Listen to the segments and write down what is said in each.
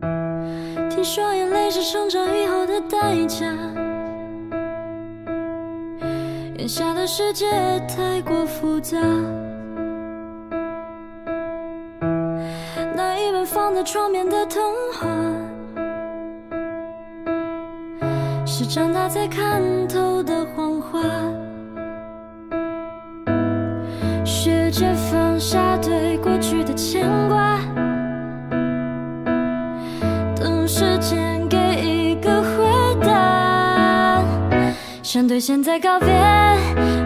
听说眼泪是成长以后的代价。眼下的世界太过复杂，那一本放在床边的童话，是长大才看透的谎话。学着放下对过去的牵挂，想对现在告别，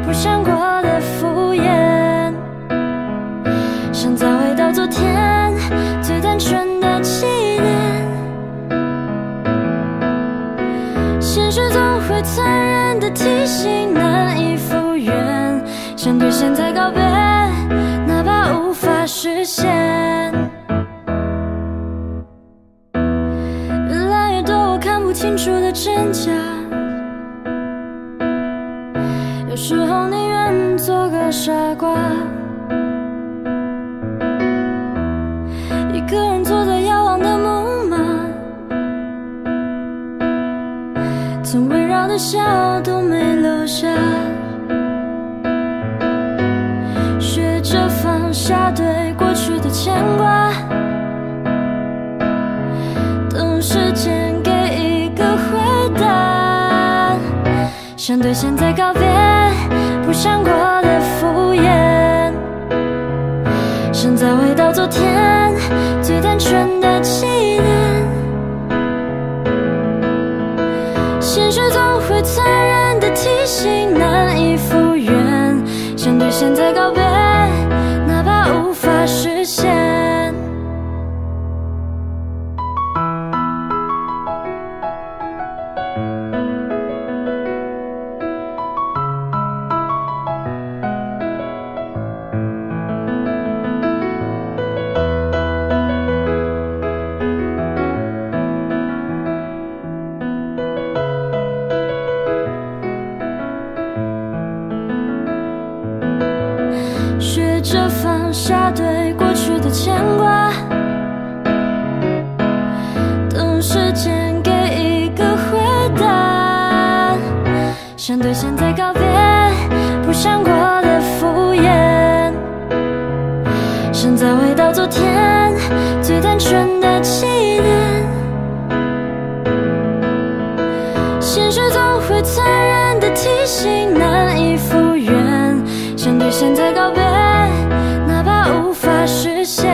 不想过的敷衍，想再回到昨天最单纯的起点。现实总会残忍的提醒，难以复原。想对现在告别，哪怕无法实现。越来越多我看不清楚的真假，时候宁愿做个傻瓜，一个人坐在遥望的木马，曾围绕的笑都没留下。学着放下对过去的牵挂，等时间给一个回答。想对现在告别，不想过的敷衍，想再回到昨天最单纯的纪念。现实总会残忍的提醒，难以复原。想对现在告别，放下对过去的牵挂，等时间给一个回答。想对现在告别，不想过的敷衍，想再回到昨天最单纯的起点。现实总会残忍的提醒，难以复原。想对现在告别，实现。